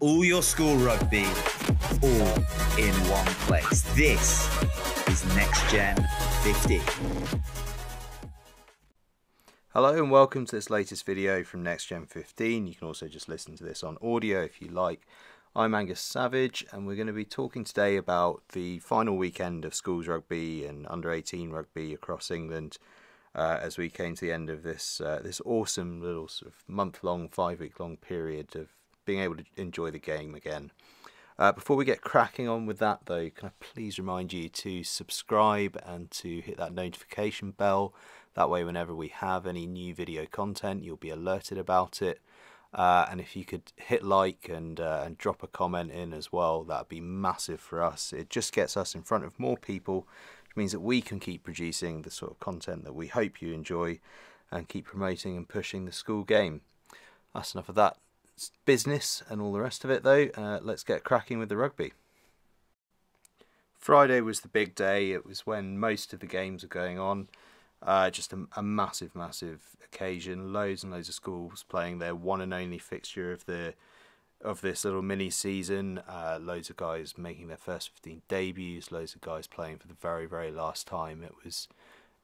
all your school rugby, all in one place. This is Next Gen 15. Hello and welcome to this latest video from NextGenXV. You can also just listen to this on audio if you like. I'm Angus Savage and we're going to be talking today about the final weekend of schools rugby and under 18 rugby across England uh, as we came to the end of this uh, this awesome little sort of month long, five week long period of being able to enjoy the game again. Uh, before we get cracking on with that, though, can I please remind you to subscribe and to hit that notification bell? That way, whenever we have any new video content, you'll be alerted about it. Uh, and if you could hit like and uh, and drop a comment in as well, that'd be massive for us. It just gets us in front of more people, which means that we can keep producing the sort of content that we hope you enjoy, and keep promoting and pushing the school game. That's enough of that business and all the rest of it, though. Uh, let's get cracking with the rugby. Friday was the big day. It was when most of the games were going on. Uh, just a, a, massive, massive occasion. Loads and loads of schools playing their one and only fixture of the of this little mini season. Uh, loads of guys making their first 15 debuts. Loads of guys playing for the very, very last time. It was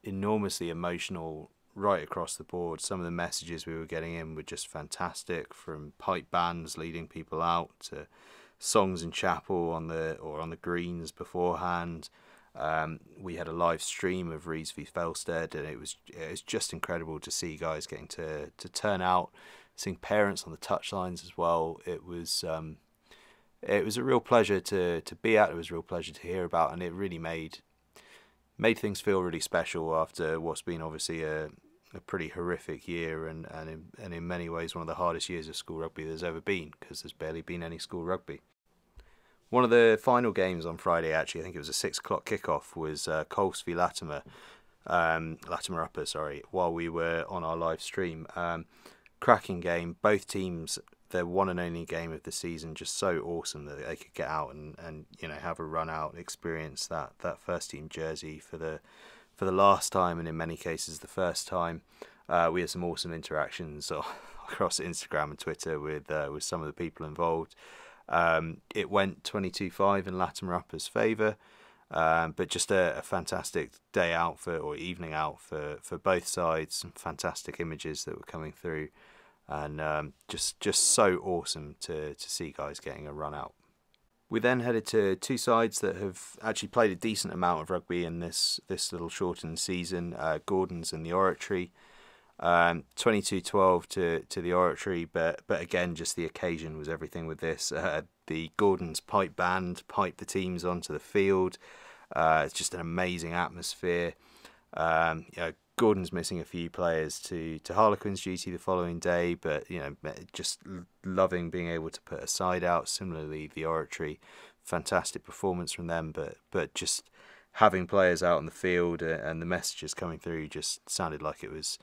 enormously emotional right across the board. Some of the messages we were getting in were just fantastic, from pipe bands leading people out to songs in chapel on the or on the greens beforehand. Um, we had a live stream of Reeds v Felsted, and it was it was just incredible to see guys getting to to turn out, seeing parents on the touchlines as well. It was um, it was a real pleasure to to be at. It was a real pleasure to hear about, and it really made made things feel really special after what's been obviously a a pretty horrific year and and in, and in many ways one of the hardest years of school rugby there's ever been because there's barely been any school rugby. One of the final games on Friday, actually, I think it was a six o'clock kickoff, was uh, Colts v Latymer, um, Latymer Upper, sorry, while we were on our live stream. Um, cracking game. Both teams, their one and only game of the season, just so awesome that they could get out and, and you know have a run out, experience that that first team jersey for the for the last time, and in many cases the first time. Uh, we had some awesome interactions across Instagram and Twitter with uh, with some of the people involved. Um, it went 22-5 in Latymer Upper's favour, um, but just a, a, fantastic day out for or evening out for, for both sides. Some fantastic images that were coming through, and um, just just so awesome to to see guys getting a run out. We then headed to two sides that have actually played a decent amount of rugby in this this little shortened season. Uh, Gordon's and the Oratory. Um, 22-12 to, to the Oratory, but but again, just the occasion was everything with this. Uh, the Gordon's pipe band piped the teams onto the field. Uh, it's just an amazing atmosphere. Um, you know, Gordon's missing a few players to to Harlequin's duty the following day, but you know, just loving being able to put a side out. Similarly, the Oratory, fantastic performance from them, but but just having players out on the field uh, and the messages coming through just sounded like it was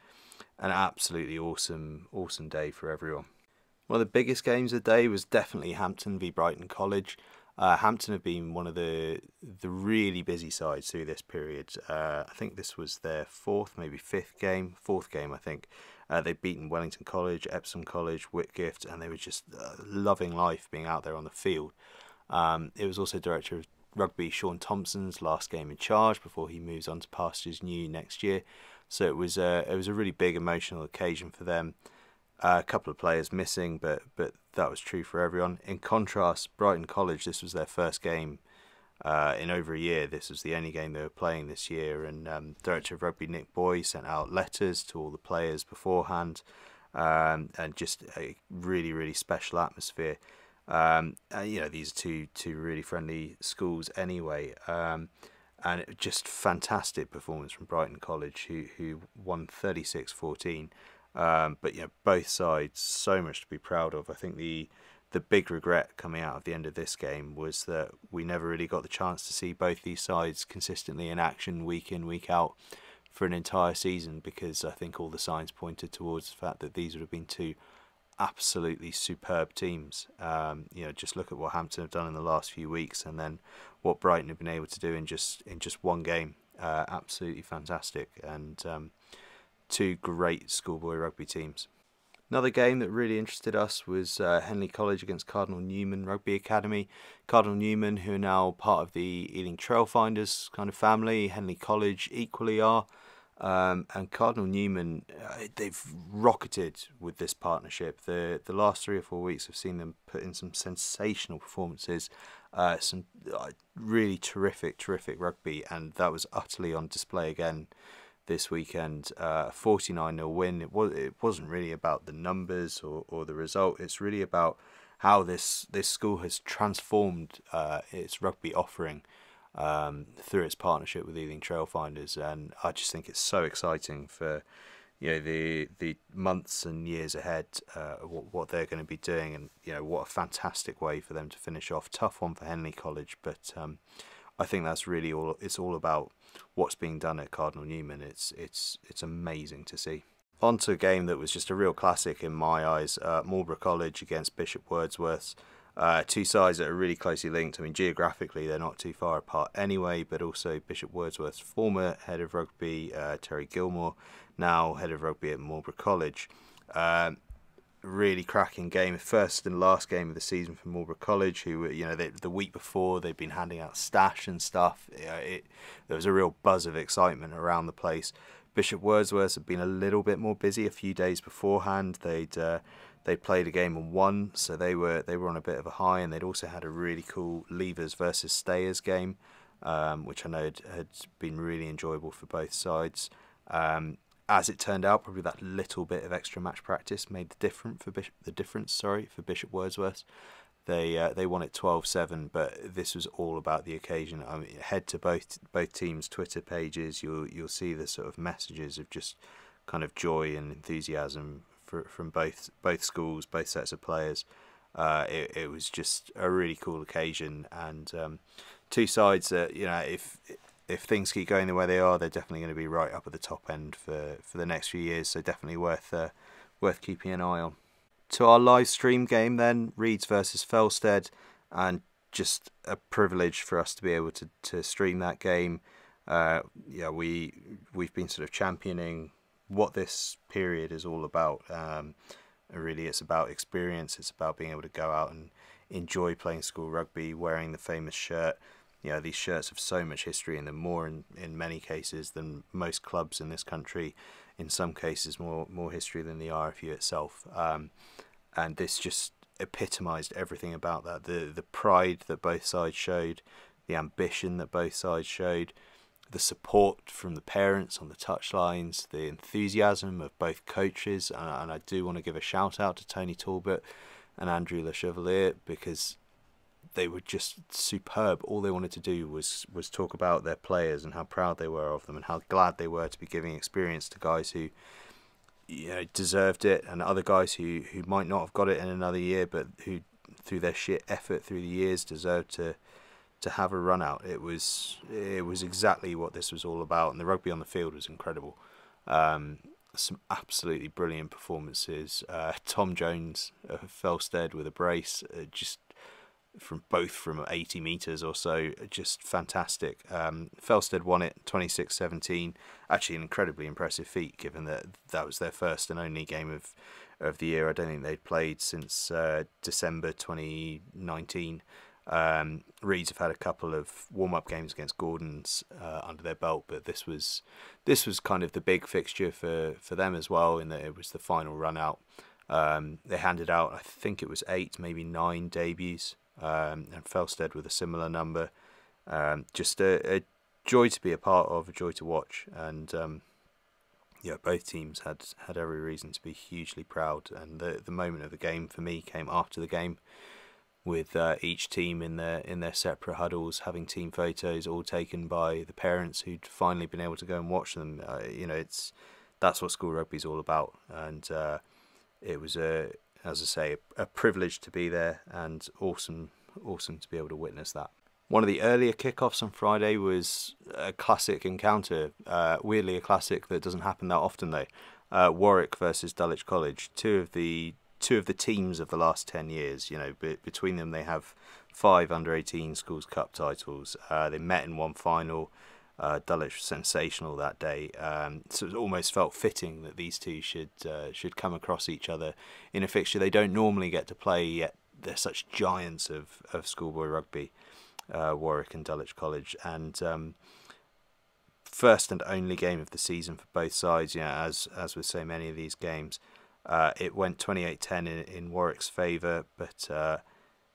an absolutely awesome, awesome day for everyone. One of the biggest games of the day was definitely Hampton v Brighton College. Uh, Hampton have been one of the the really busy sides through this period. Uh, I think this was their fourth, maybe fifth game, fourth game, I think. Uh, they've beaten Wellington College, Epsom College, Whitgift, and they were just uh, loving life being out there on the field. Um, it was also director of rugby Sean Thomson's last game in charge before he moves on to pastures new next year. So it was a it was a really big emotional occasion for them. A couple of players missing, but but that was true for everyone. In contrast, Brighton College, this was their first game uh, in over a year. This was the only game they were playing this year, and um, Director of Rugby Nick Boy sent out letters to all the players beforehand, um, and just a really really special atmosphere. Um, and, you know, these are two two really friendly schools anyway. Um, and just fantastic performance from Brighton College, who who won 36-14. Um, but know, both sides so much to be proud of. I think the the big regret coming out of the end of this game was that we never really got the chance to see both these sides consistently in action week in week out for an entire season because I think all the signs pointed towards the fact that these would have been two absolutely superb teams. Um, you know, just look at what Hampton have done in the last few weeks, and then what Brighton have been able to do in just in just one game. Uh, absolutely fantastic, and um, two great schoolboy rugby teams. Another game that really interested us was uh, Henley College against Cardinal Newman Rugby Academy. Cardinal Newman, who are now part of the Ealing Trailfinders kind of family, Henley College equally are. Um, and Cardinal Newman, uh, they've rocketed with this partnership. The the last three or four weeks have seen them put in some sensational performances, uh, some uh, really terrific, terrific rugby, and that was utterly on display again this weekend. Uh, 49 0 win. It was it wasn't really about the numbers or, or the result. It's really about how this this school has transformed uh, its rugby offering um, through its partnership with Ealing Trailfinders, and I just think it's so exciting for you know the the months and years ahead uh, what, what they're going to be doing and you know what a fantastic way for them to finish off tough one for Henley College but um, I think that's really all it's all about what's being done at Cardinal Newman. It's it's it's amazing to see. On to a game that was just a real classic in my eyes. Uh, Marlborough College against Bishop Wordsworth. Uh, two sides that are really closely linked. I mean, geographically, they're not too far apart anyway, but also Bishop Wordsworth's former head of rugby, uh, Terry Gilmore, now head of rugby at Marlborough College. Um, really cracking game, first and last game of the season for Marlborough College. Who were you know they, the week before they'd been handing out stash and stuff. It, it, there was a real buzz of excitement around the place. Bishop Wordsworth had been a little bit more busy a few days beforehand. They'd uh, they played a game and won, so they were they were on a bit of a high, and they'd also had a really cool Leavers versus Stayers game, um, which I know had, had, been really enjoyable for both sides. Um, as it turned out, probably that little bit of extra match practice made the difference for Bishop, the difference. Sorry for Bishop Wordsworth. They uh, they won it 12-7, but this was all about the occasion. I mean, head to both both teams' Twitter pages. You'll you'll see the sort of messages of just kind of joy and enthusiasm for, from both both schools, both sets of players. Uh, it it was just a really cool occasion, and um, two sides that you know if if things keep going the way they are, they're definitely going to be right up at the top end for, for the next few years. So definitely worth uh, worth keeping an eye on. To our live stream game then, Reeds versus Felsted, and just a privilege for us to be able to, to stream that game. Uh, yeah, we we've been sort of championing what this period is all about. Um, really, it's about experience. It's about being able to go out and enjoy playing school rugby, wearing the famous shirt you know these shirts have so much history in them more in, in many cases than most clubs in this country in some cases more more history than the RFU itself. Um, and this just epitomized everything about that. The the pride that both sides showed the ambition that both sides showed the support from the parents on the touchlines the enthusiasm of both coaches and, and I do want to give a shout out to Tony Talbot and Andrew Le Chevalier because they were just superb. All they wanted to do was was talk about their players and how proud they were of them and how glad they were to be giving experience to guys who you know deserved it and other guys who who might not have got it in another year but who through their shit effort through the years deserved to to have a run out. It was it was exactly what this was all about and the rugby on the field was incredible. Um, some absolutely brilliant performances. Uh, Tom Jones of Felsted with a brace, uh, just from both from 80 meters or so just fantastic um, won it 26-17 actually an incredibly impressive feat given that that was their first and only game of of the year I don't think they'd played since uh, December 2019 um, Reeds have had a couple of warm-up games against Gordons uh, under their belt, but this was this was kind of the big fixture for, for them as well. In that it was the final run out. Um, they handed out, I think it was eight, maybe nine debuts um, and Felsted with a similar number. Um, just a, a, joy to be a part of, a joy to watch, and um, yeah, both teams had had every reason to be hugely proud. And the the moment of the game for me came after the game, with uh, each team in their in their separate huddles having team photos, all taken by the parents who'd finally been able to go and watch them. Uh, you know, it's that's what school rugby is all about, and uh, it was a as I say, a, privilege to be there and awesome, awesome to be able to witness that. One of the earlier kickoffs on Friday was a classic encounter, uh, weirdly a classic that doesn't happen that often though. Uh, Warwick versus Dulwich College, two of the two of the teams of the last ten years. You know, be, between them they have five under eighteen schools cup titles. Uh, they met in one final. Uh, Dulwich was sensational that day, um, so it almost felt fitting that these two should uh, should come across each other in a fixture they don't normally get to play. Yet they're such giants of, of schoolboy rugby, uh, Warwick and Dulwich College, and um, first and only game of the season for both sides. Know, as as with so many of these games, uh, it went 28-10 in, in Warwick's favour, but uh,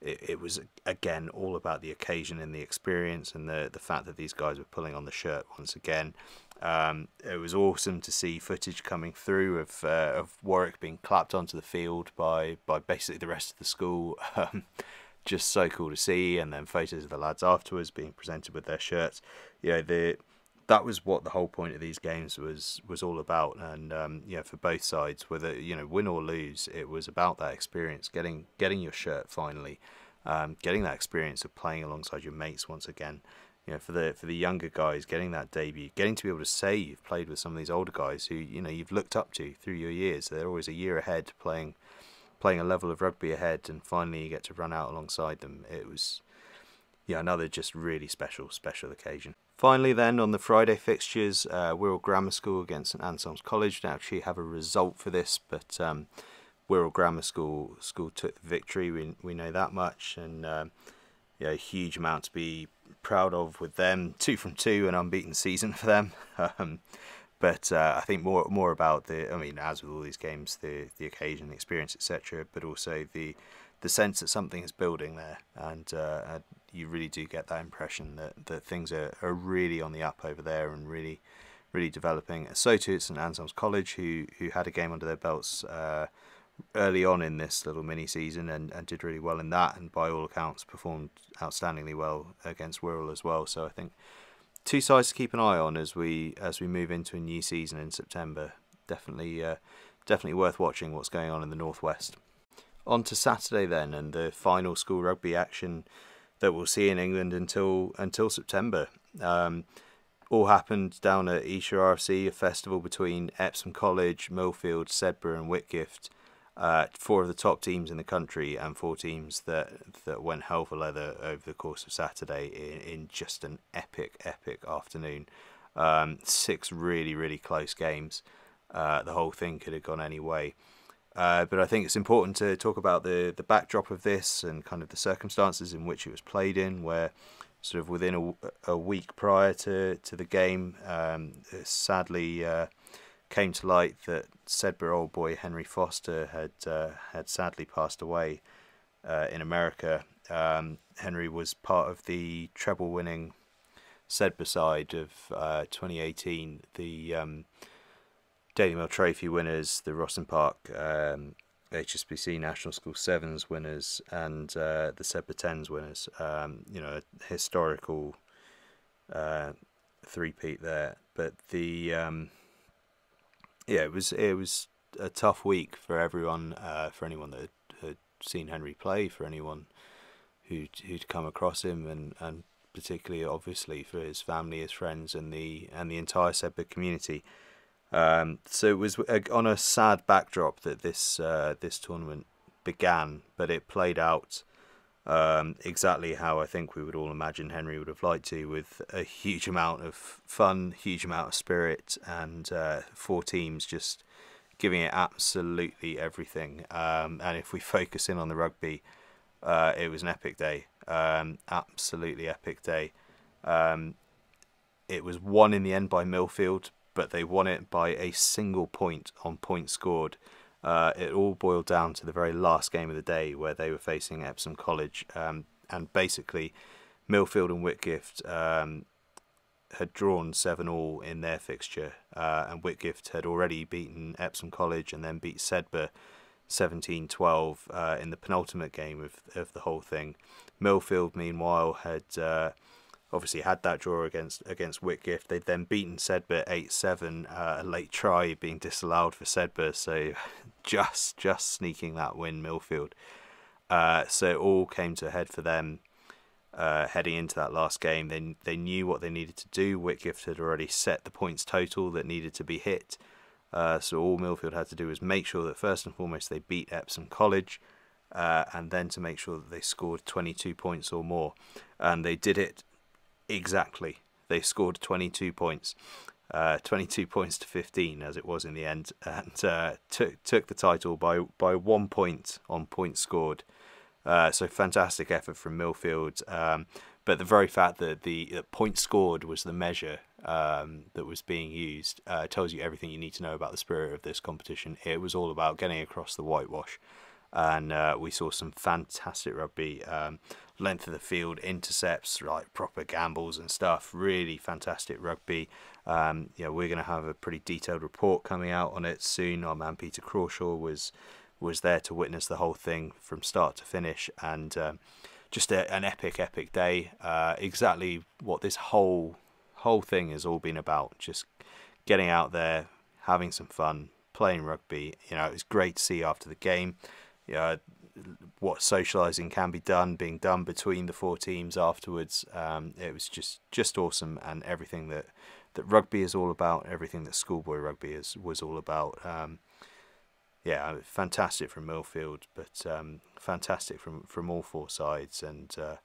it, it was again all about the occasion and the experience and the the fact that these guys were pulling on the shirt once again. Um, it was awesome to see footage coming through of uh, of Warwick being clapped onto the field by by basically the rest of the school. Um, just so cool to see, and then photos of the lads afterwards being presented with their shirts. You know the that was what the whole point of these games was was all about. And um, yeah, for both sides, whether you know win or lose, it was about that experience, getting getting your shirt finally, um, getting that experience of playing alongside your mates once again. You know, for the for the younger guys, getting that debut, getting to be able to say you've played with some of these older guys who you know you've looked up to through your years. They're always a year ahead, playing playing a level of rugby ahead, and finally you get to run out alongside them. It was yeah another just really special special occasion. Finally, then on the Friday fixtures, uh, Wirral Grammar School against St Anselm's College. Don't actually have a result for this, but um, Wirral Grammar School school took the victory. We we know that much, and um, yeah, a huge amount to be proud of with them. Two from two, an unbeaten season for them. Um, but uh, I think more more about the. I mean, as with all these games, the the occasion, the experience, etc. But also the the sense that something is building there, and uh, you really do get that impression that, that things are, are really on the up over there and really really developing. So too, it's St Anselm's College who who had a game under their belts uh, early on in this little mini season and, and did really well in that, and by all accounts performed outstandingly well against Wirral as well. So I think two sides to keep an eye on as we as we move into a new season in September. Definitely, uh, definitely worth watching what's going on in the northwest. On to Saturday then, and the final school rugby action that we'll see in England until until September. Um, all happened down at Esher RFC, a festival between Epsom College, Millfield, Sedbergh, and Whitgift. Uh, four of the top teams in the country and four teams that that went hell for leather over the course of Saturday in, in just an epic, epic afternoon. Um, six really, really close games. Uh, the whole thing could have gone any way. Uh, but I think it's important to talk about the, the backdrop of this and kind of the circumstances in which it was played in, where sort of within a, a week prior to, to the game, um, sadly uh, came to light that Sedbergh old boy Henry Foster had uh, had sadly passed away uh, in America. Um, Henry was part of the treble winning Sedbergh side of uh, 2018. The um, Daily Mail Trophy winners, the Rosslyn Park um, HSBC National School Sevens winners, and uh, the Sedbergh Tens winners. Um, you know, a historical uh, three-peat there. But the um, yeah, it was it was a tough week for everyone, uh, for anyone that had, seen Henry play, for anyone who'd who'd come across him, and, and particularly obviously for his family, his friends, and the and the entire Sedbergh community. Um, so it was on a sad backdrop that this uh, this tournament began, but it played out um, exactly how I think we would all imagine Henry would have liked to, with a huge amount of fun, huge amount of spirit, and uh, four teams just giving it absolutely everything. Um, and if we focus in on the rugby, uh, it was an epic day, um, absolutely epic day. Um, it was won in the end by Millfield, but they won it by a single point on points scored. Uh, it all boiled down to the very last game of the day where they were facing Epsom College, um, and basically Millfield and Whitgift um, had drawn seven all in their fixture, uh, and Whitgift had already beaten Epsom College and then beat Sedbergh 17-12 uh, in the penultimate game of of the whole thing. Millfield, meanwhile, had uh, obviously had that draw against against Whitgift. They'd then beaten Sedbergh eight seven, uh, a late try being disallowed for Sedbergh, so just just sneaking that win Millfield. Uh, so it all came to a head for them uh, heading into that last game. They they knew what they needed to do. Whitgift had already set the points total that needed to be hit. Uh, so all Millfield had to do was make sure that first and foremost they beat Epsom College. Uh, and then to make sure that they scored 22 points or more. And they did it exactly. they scored 22 points. Uh, 22 points to 15 as it was in the end, and uh, took took the title by by one point on points scored. Uh, so fantastic effort from Millfield. Um, but the very fact that the, the point scored was the measure um, that was being used uh, tells you everything you need to know about the spirit of this competition. It was all about getting across the whitewash, and uh, we saw some fantastic rugby. Um, length of the field, intercepts, like proper gambles and stuff. Really fantastic rugby. Um, yeah, we're going to have a pretty detailed report coming out on it soon. Our man Peter Crawshaw was was there to witness the whole thing from start to finish, and um, just a, an epic, epic day. Uh, exactly what this whole whole thing has all been about. Just getting out there, having some fun, playing rugby. You know, it was great to see after the game. You know, what socializing can be done, being done between the four teams afterwards. Um, it was just just awesome, and everything that that rugby is all about, everything that schoolboy rugby is was all about. Um, yeah, fantastic from Millfield, but um, fantastic from from all four sides, and uh,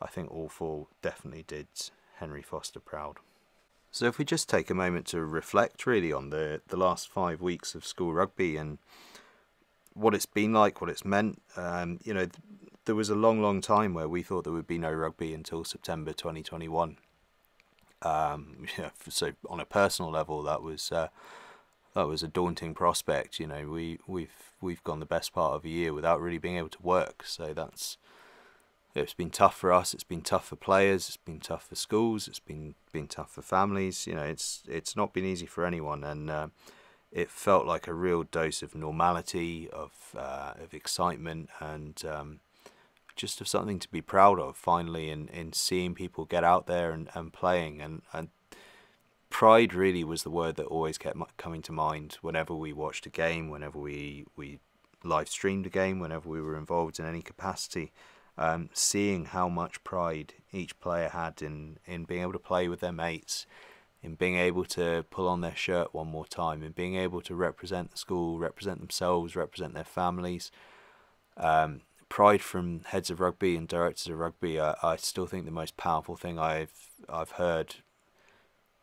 I think all four definitely did Henry Foster proud. So if we just take a moment to reflect really on the the last five weeks of school rugby and what it's been like, what it's meant, um, you know, th- there was a long, long time where we thought there would be no rugby until September 2021. Um, so on a personal level, that was uh, that was a daunting prospect. You know, we we've we've gone the best part of a year without really being able to work. So that's it's been tough for us. It's been tough for players. It's been tough for schools. It's been been tough for families. You know, it's it's not been easy for anyone, and uh, it felt like a real dose of normality, of uh, of excitement, and um, just of something to be proud of. Finally, in in seeing people get out there and, and playing, and and pride really was the word that always kept coming to mind whenever we watched a game, whenever we we live streamed a game, whenever we were involved in any capacity. Um, seeing how much pride each player had in, in being able to play with their mates, in being able to pull on their shirt one more time, in being able to represent the school, represent themselves, represent their families. Um, pride from heads of rugby and directors of rugby, I, I still think the most powerful thing I've I've heard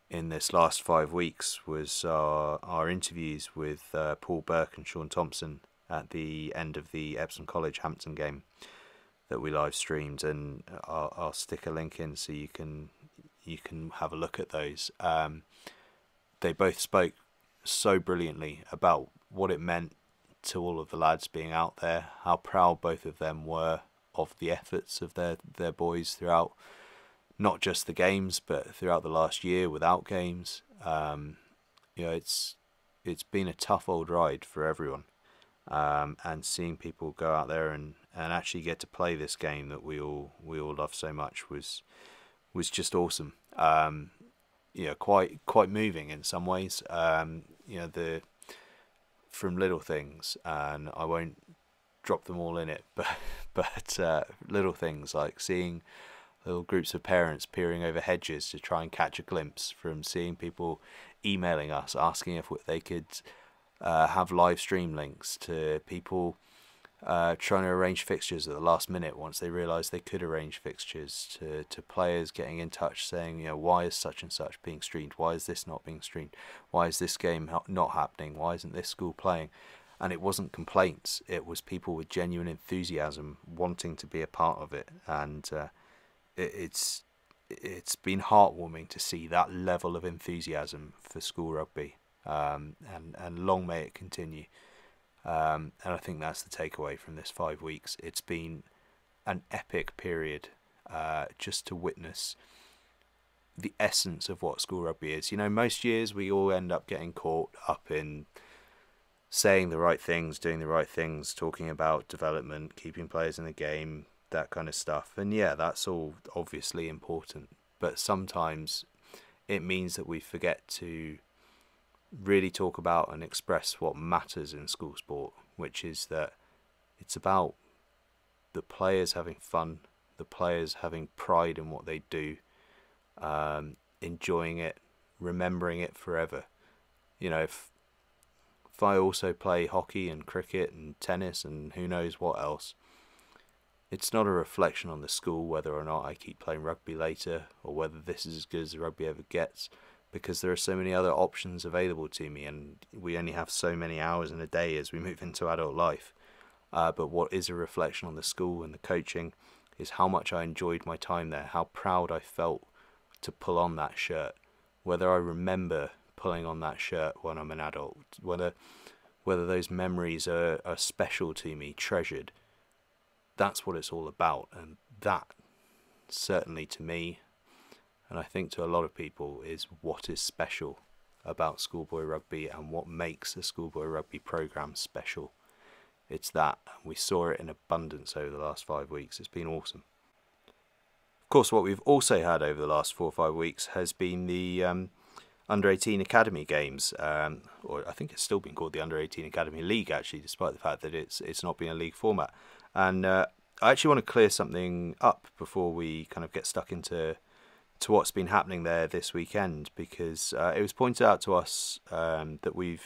in this last five weeks was our, our interviews with uh, Paul Burke and Sean Thomson at the end of the Epsom College Hampton game that we live streamed, and I'll, I'll stick a link in so you can you can have a look at those. Um, they both spoke so brilliantly about what it meant to all of the lads being out there, how proud both of them were of the efforts of their their boys throughout not just the games, but throughout the last year without games. Um, you know, it's it's been a tough old ride for everyone, um, and seeing people go out there and, and actually get to play this game that we all we all love so much was was just awesome. Um, you know, quite quite moving in some ways. Um, you know, the from little things, and I won't drop them all in it, but but uh, little things like seeing little groups of parents peering over hedges to try and catch a glimpse from seeing people emailing us asking if they could uh, have live stream links to people uh, trying to arrange fixtures at the last minute once they realised they could arrange fixtures to, to players getting in touch saying you know why is such and such being streamed? Why is this not being streamed? Why is this game not happening? Why isn't this school playing? And it wasn't complaints. It was people with genuine enthusiasm wanting to be a part of it. And uh, it, it's it's been heartwarming to see that level of enthusiasm for school rugby. Um, and and long may it continue um, and I think that's the takeaway from this five weeks. It's been an epic period uh, just to witness the essence of what school rugby is. You know, most years we all end up getting caught up in saying the right things, doing the right things, talking about development, keeping players in the game, that kind of stuff. And yeah, that's all obviously important. But sometimes it means that we forget to really talk about and express what matters in school sport, which is that it's about the players having fun, the players having pride in what they do, um, enjoying it, remembering it forever. You know, if if I also play hockey and cricket and tennis and who knows what else, it's not a reflection on the school whether or not I keep playing rugby later or whether this is as good as the rugby ever gets because there are so many other options available to me and we only have so many hours in a day as we move into adult life. Uh, but what is a reflection on the school and the coaching is how much I enjoyed my time there, how proud I felt to pull on that shirt, whether I remember pulling on that shirt when I'm an adult, whether whether those memories are, are special to me, treasured. That's what it's all about, and that certainly to me, and I think to a lot of people, is what is special about schoolboy rugby and what makes a schoolboy rugby program special. It's that. We saw it in abundance over the last five weeks. It's been awesome. Of course, what we've also had over the last four or five weeks has been the um, under 18 academy games, um, or I think it's still been called the under 18 academy league actually, despite the fact that it's it's not been a league format. And uh, I actually want to clear something up before we kind of get stuck into to what's been happening there this weekend, because uh, it was pointed out to us um, that we've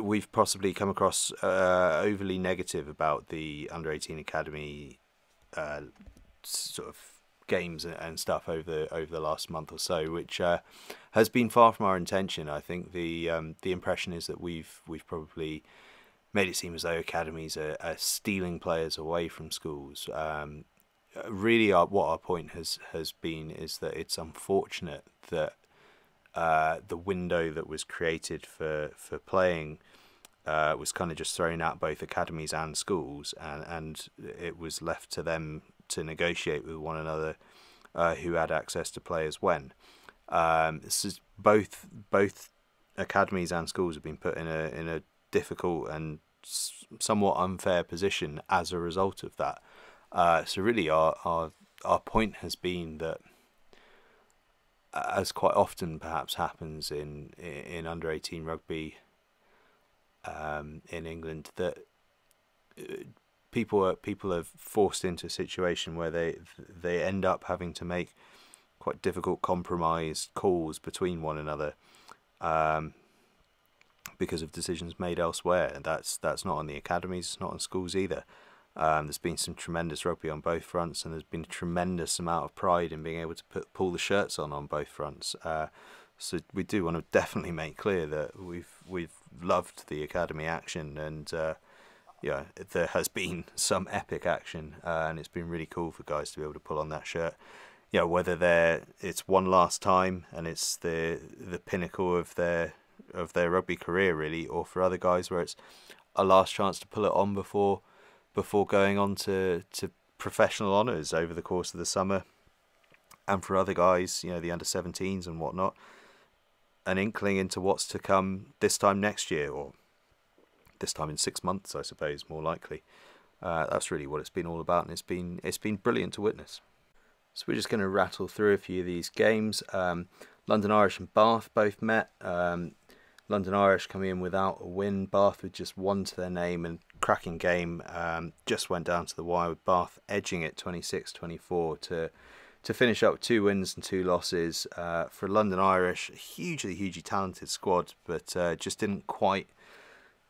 we've possibly come across uh, overly negative about the under 18 academy uh, sort of games and stuff over the over the last month or so, which uh, has been far from our intention. I think the um, the impression is that we've we've probably made it seem as though academies are, are stealing players away from schools. Um, really, our, what our point has has been is that it's unfortunate that uh, the window that was created for for playing. Uh, was kind of just thrown at both academies and schools, and, and it was left to them to negotiate with one another uh, who had access to players when. Um, this is both both academies and schools have been put in a in a difficult and somewhat unfair position as a result of that. Uh, so really, our our our point has been that, as quite often perhaps happens in in under eighteen rugby um, in England, that uh, people are people are forced into a situation where they they end up having to make quite difficult compromise calls between one another um, because of decisions made elsewhere. And that's that's not on the academies, it's not on schools either. Um, there's been some tremendous rugby on both fronts, and there's been a tremendous amount of pride in being able to put, pull the shirts on on both fronts. Uh, so we do want to definitely make clear that we've we've loved the academy action and. Uh, yeah, there has been some epic action, uh, and it's been really cool for guys to be able to pull on that shirt. Yeah, whether they're it's one last time and it's the the pinnacle of their of their rugby career really, or for other guys where it's a last chance to pull it on before before going on to to professional honours over the course of the summer, and for other guys, you know, the under 17s and whatnot, an inkling into what's to come this time next year or this time in six months, I suppose, more likely. Uh, that's really what it's been all about, and it's been it's been brilliant to witness. So we're just going to rattle through a few of these games. Um, London Irish and Bath both met. Um, London Irish coming in without a win. Bath with just one to their name and cracking game. Um, just went down to the wire with Bath edging it 26-24 to to finish up two wins and two losses uh, for London Irish. A hugely, hugely talented squad, but uh, just didn't quite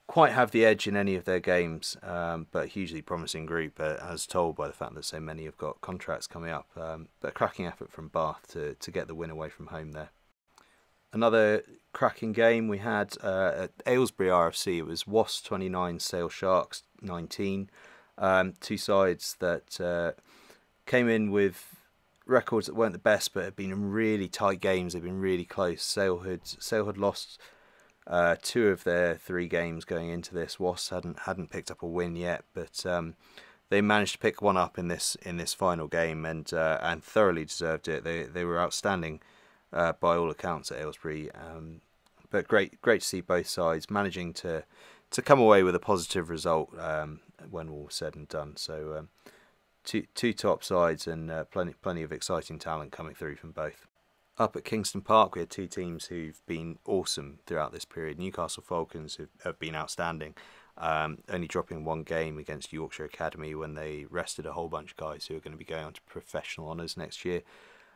quite have the edge in any of their games, um, but hugely promising group, uh, as told by the fact that so many have got contracts coming up. Um, but a cracking effort from Bath to, to get the win away from home there. Another cracking game we had uh, at Aylesbury RFC. It was Wasps 29, Sale Sharks 19. Um, two sides that uh, came in with records that weren't the best, but had been in really tight games. They've been really close. Sale had lost uh, two of their three games going into this, Wasps hadn't hadn't picked up a win yet, but um, they managed to pick one up in this in this final game and uh, and thoroughly deserved it. They they were outstanding uh, by all accounts at Aylesbury. Um, but great great to see both sides managing to to come away with a positive result um, when all said and done. So um, two two top sides and uh, plenty plenty of exciting talent coming through from both up at Kingston Park, we had two teams who've been awesome throughout this period. Newcastle Falcons have, have been outstanding, um, only dropping one game against Yorkshire Academy when they rested a whole bunch of guys who are going to be going on to professional honours next year.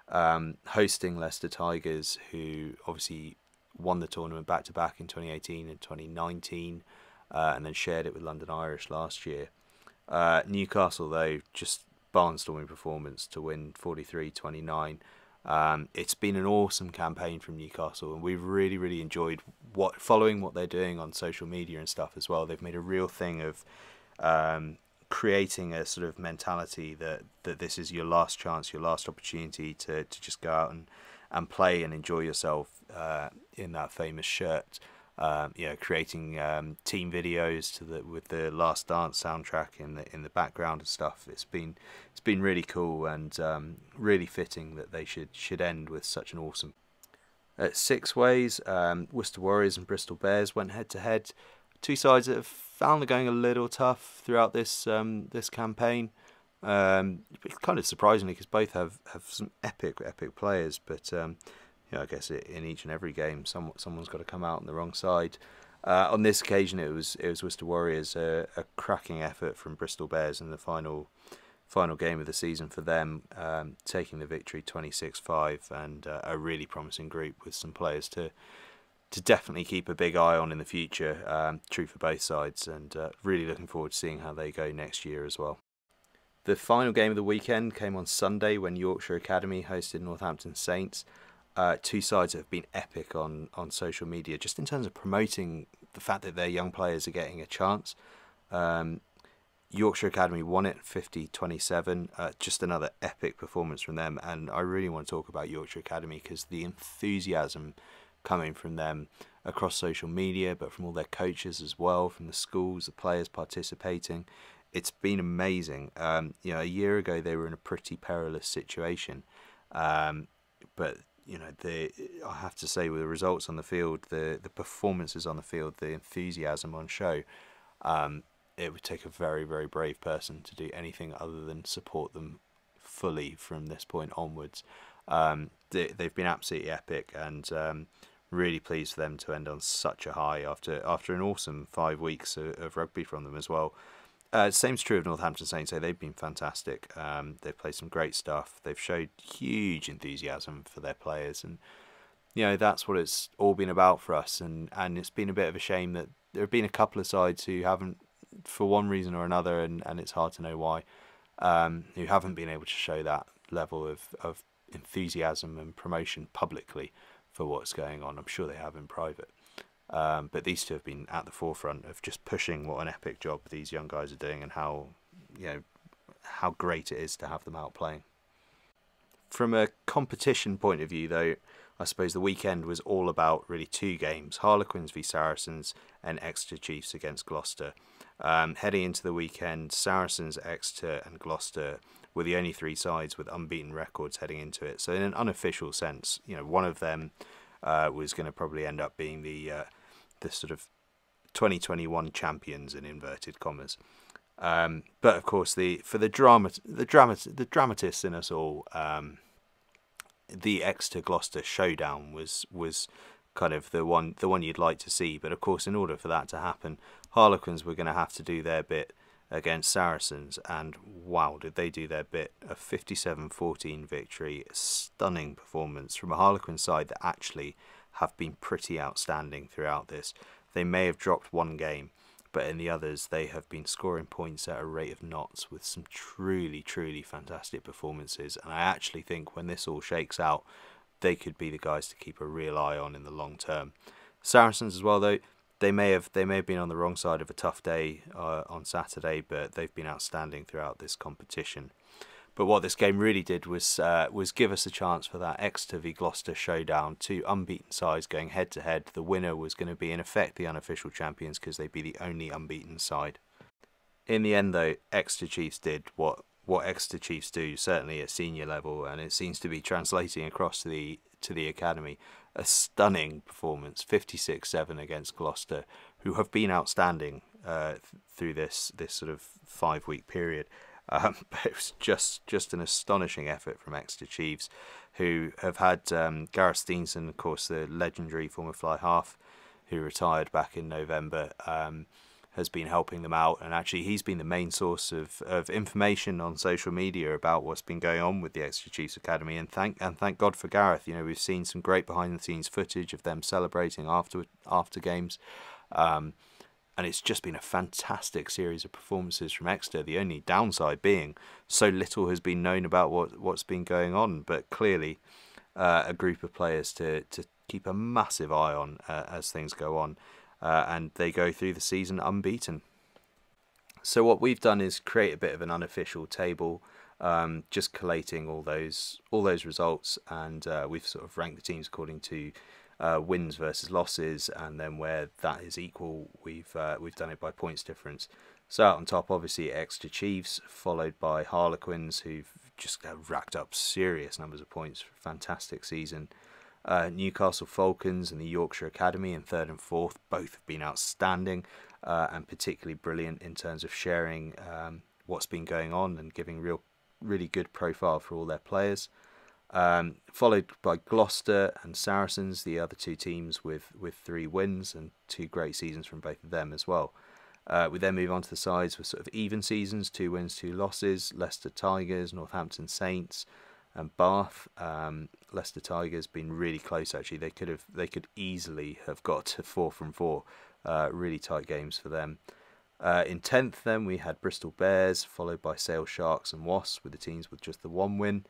Um, hosting Leicester Tigers, who obviously won the tournament back to back in 2018 and 2019, uh, and then shared it with London Irish last year. Uh, Newcastle, though, just barnstorming performance to win 43 29. Um, it's been an awesome campaign from Newcastle, and we've really, really enjoyed what following what they're doing on social media and stuff as well. They've made a real thing of um, creating a sort of mentality that, that this is your last chance, your last opportunity to, to just go out and, and play and enjoy yourself uh, in that famous shirt um, you know, creating um, team videos to the with the Last Dance soundtrack in the in the background and stuff. It's been it's been really cool and um, really fitting that they should should end with such an awesome. At Sixways, um, Worcester Warriors and Bristol Bears went head to head. Two sides that have found it going a little tough throughout this um, this campaign. Um, kind of surprisingly, because both have, have some epic epic players, but you know, I guess in each and every game, some someone's got to come out on the wrong side. Uh, on this occasion, it was it was Worcester Warriors, a, a cracking effort from Bristol Bears in the final final game of the season for them, um, taking the victory 26-5, and uh, a really promising group with some players to to definitely keep a big eye on in the future. Um, true for both sides, and uh, really looking forward to seeing how they go next year as well. The final game of the weekend came on Sunday when Yorkshire Academy hosted Northampton Saints uh, two sides have been epic on, on social media, just in terms of promoting the fact that their young players are getting a chance. Um, Yorkshire Academy won it 50 27. Uh, just another epic performance from them. And I really want to talk about Yorkshire Academy because the enthusiasm coming from them across social media, but from all their coaches as well, from the schools, the players participating. It's been amazing. Um, you know, a year ago they were in a pretty perilous situation, um, but you know, the I have to say with the results on the field, the the performances on the field, the enthusiasm on show, um, it would take a very very brave person to do anything other than support them fully from this point onwards. Um, they, they've been absolutely epic and um, really pleased for them to end on such a high after after an awesome five weeks of, of rugby from them as well. Uh, same's true of Northampton Saints. So they've been fantastic. Um, they've played some great stuff. They've showed huge enthusiasm for their players, and you know that's what it's all been about for us. And and it's been a bit of a shame that there have been a couple of sides who haven't, for one reason or another, and, and it's hard to know why, um, who haven't been able to show that level of of enthusiasm and promotion publicly for what's going on. I'm sure they have in private. Um, but these two have been at the forefront of just pushing what an epic job these young guys are doing and how you know how great it is to have them out playing. From a competition point of view, though, I suppose the weekend was all about really two games: Harlequins v Saracens and Exeter Chiefs against Gloucester. Um, heading into the weekend, Saracens, Exeter, and Gloucester were the only three sides with unbeaten records heading into it. So, in an unofficial sense, you know, one of them uh, was going to probably end up being the uh, the sort of 2021 champions in inverted commas. Um, but of course, the for the drama, the drama, the dramatists in us all, um, the Exeter Gloucester showdown was was kind of the one the one you'd like to see. But of course, in order for that to happen, Harlequins were going to have to do their bit against Saracens, and wow, did they do their bit! A 57-14 victory, stunning performance from a Harlequin side that actually have been pretty outstanding throughout this. They may have dropped one game, but in the others, they have been scoring points at a rate of knots with some truly, truly fantastic performances. And I actually think when this all shakes out, they could be the guys to keep a real eye on in the long term. Saracens as well, though they may have they may have been on the wrong side of a tough day uh, on Saturday, but they've been outstanding throughout this competition. But what this game really did was uh, was give us a chance for that Exeter v Gloucester showdown, two unbeaten sides going head to head. The winner was going to be in effect the unofficial champions because they'd be the only unbeaten side. In the end, though, Exeter Chiefs did what what Exeter Chiefs do, certainly at senior level, and it seems to be translating across to the to the academy a stunning performance, 56-7 against Gloucester, who have been outstanding uh, th- through this this sort of five week period. Um, it was just just an astonishing effort from Exeter Chiefs, who have had um, Gareth Steenson, of course, the legendary former fly half, who retired back in November. Um, has been helping them out, and actually he's been the main source of, of information on social media about what's been going on with the Exeter Chiefs Academy. And thank and thank God for Gareth. You know we've seen some great behind the scenes footage of them celebrating after after games. Um, and it's just been a fantastic series of performances from Exeter. The only downside being so little has been known about what what's been going on, but clearly uh, a group of players to to keep a massive eye on uh, as things go on, uh, and they go through the season unbeaten. So what we've done is create a bit of an unofficial table, um, just collating all those all those results, and uh, we've sort of ranked the teams according to uh, wins versus losses, and then where that is equal, we've uh, we've done it by points difference. So out on top, obviously Exeter Chiefs, followed by Harlequins, who've just racked up serious numbers of points. Fantastic season. Uh, Newcastle Falcons and the Yorkshire Academy in third and fourth both have been outstanding uh, and particularly brilliant in terms of sharing um, what's been going on and giving real, really good profile for all their players. Um, followed by Gloucester and Saracens, the other two teams with, with three wins and two great seasons from both of them as well. Uh, we then move on to the sides with sort of even seasons, two wins, two losses. Leicester Tigers, Northampton Saints, and Bath. Um, Leicester Tigers been really close actually. They could have they could easily have got to four from four. Uh, really tight games for them. Uh, in tenth, then we had Bristol Bears, followed by Sale Sharks and Wasps, with the teams with just the one win.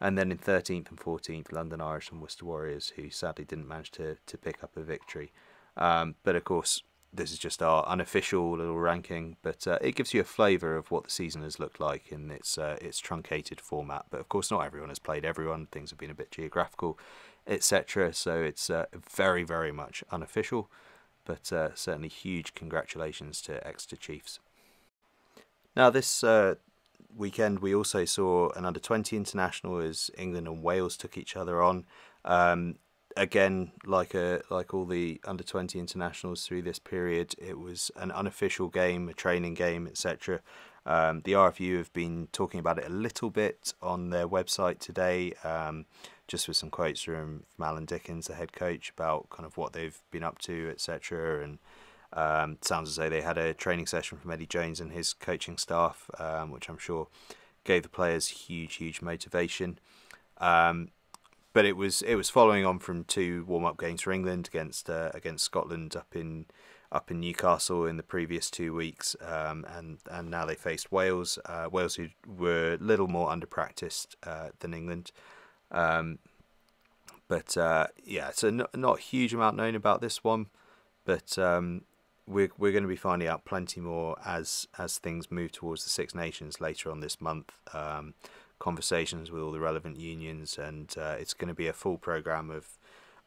And then in 13th and 14th, London Irish and Worcester Warriors, who sadly didn't manage to, to pick up a victory. Um, but of course, this is just our unofficial little ranking, but uh, it gives you a flavour of what the season has looked like in its uh, its truncated format. But of course, not everyone has played everyone. Things have been a bit geographical, etc. So it's uh, very, very much unofficial, but uh, certainly huge congratulations to Exeter Chiefs. Now, this uh, weekend, we also saw an under 20 international as England and Wales took each other on. Um, again, like a like all the under 20 internationals through this period, it was an unofficial game, a training game, etc. Um, the RFU have been talking about it a little bit on their website today, um, just with some quotes from, from Alan Dickens, the head coach, about kind of what they've been up to, etc. And um, sounds as though they had a training session from Eddie Jones and his coaching staff, um, which I'm sure gave the players huge, huge motivation. Um, but it was it was following on from two warm up games for England against uh, against Scotland up in up in Newcastle in the previous two weeks, um, and and now they faced Wales. Uh, Wales who were a little more under practiced uh, than England. Um, but uh, yeah, so not, not a huge amount known about this one, but um, we're we're going to be finding out plenty more as as things move towards the Six Nations later on this month. Um, conversations with all the relevant unions, and uh, it's going to be a full program of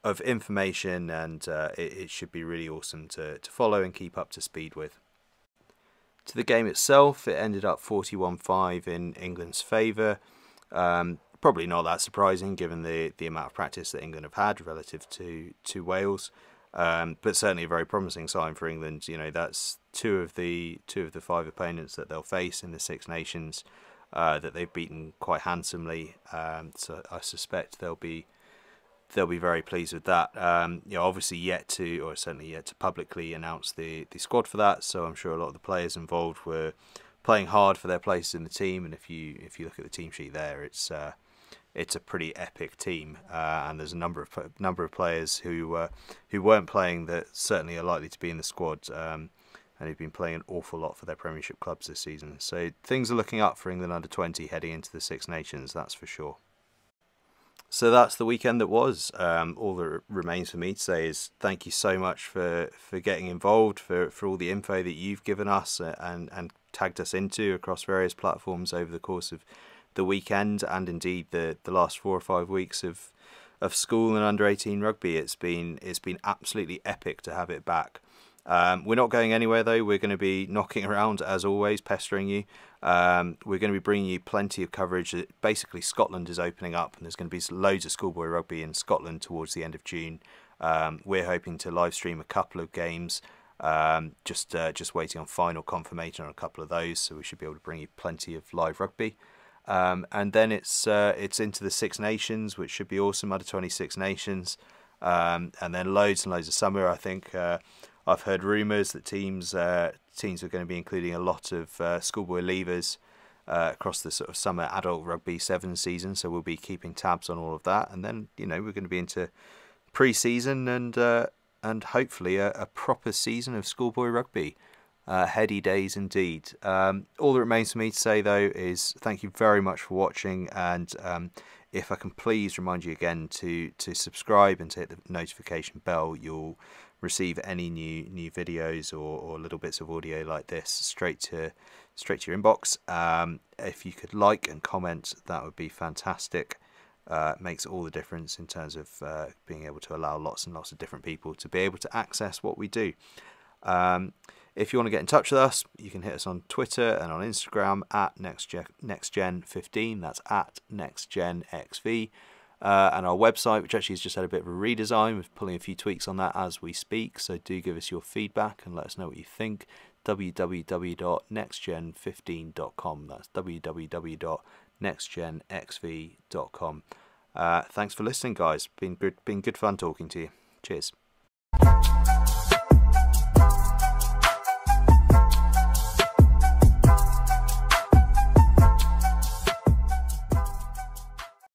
of information, and uh, it, it should be really awesome to to follow and keep up to speed with. To the game itself, it ended up 41-5 in England's favour. Um, probably not that surprising given the, the amount of practice that England have had relative to, to Wales. Um, but certainly a very promising sign for England. You know, that's two of the two of the five opponents that they'll face in the Six Nations uh, that they've beaten quite handsomely. Um, so I suspect they'll be they'll be very pleased with that. Um, you know, obviously yet to, or certainly yet to publicly announce the the squad for that. So I'm sure a lot of the players involved were playing hard for their places in the team. And if you if you look at the team sheet there, it's uh, it's a pretty epic team, uh, and there's a number of number of players who uh, who weren't playing that certainly are likely to be in the squad, um, and who've been playing an awful lot for their Premiership clubs this season. So things are looking up for England under 20 heading into the Six Nations, that's for sure. So that's the weekend that was. Um, all that remains for me to say is thank you so much for, for getting involved, for, for all the info that you've given us uh, and, and tagged us into across various platforms over the course of the weekend and indeed the, the last four or five weeks of of school and under 18 rugby. It's been it's been absolutely epic to have it back. Um, we're not going anywhere though. We're going to be knocking around as always, pestering you. Um, we're going to be bringing you plenty of coverage. Basically, Scotland is opening up, and there's going to be loads of schoolboy rugby in Scotland towards the end of June. Um, we're hoping to live stream a couple of games. Um, just uh, just waiting on final confirmation on a couple of those, so we should be able to bring you plenty of live rugby. Um, and then it's uh, it's into the Six Nations, which should be awesome. Under 26 nations, um, and then loads and loads of summer. I think uh, I've heard rumours that teams uh, teams are going to be including a lot of uh, schoolboy leavers uh, across the sort of summer adult rugby seven season. So we'll be keeping tabs on all of that. And then you know we're going to be into pre-season and uh, and hopefully a, a proper season of schoolboy rugby. Uh, heady days indeed. Um, all that remains for me to say though is thank you very much for watching, and um, if I can please remind you again to to subscribe and to hit the notification bell, you'll receive any new new videos or, or little bits of audio like this straight to straight to your inbox. Um, if you could like and comment, that would be fantastic. Uh, makes all the difference in terms of uh, being able to allow lots and lots of different people to be able to access what we do. Um, if you want to get in touch with us, you can hit us on Twitter and on Instagram at NextGen, NextGen15. That's at NextGenXV. Uh, and our website, which actually has just had a bit of a redesign, we're pulling a few tweaks on that as we speak. So do give us your feedback and let us know what you think. www.nextgen15.com. That's www.nextgenxv.com. Uh, thanks for listening, guys. Been good, been good fun talking to you. Cheers.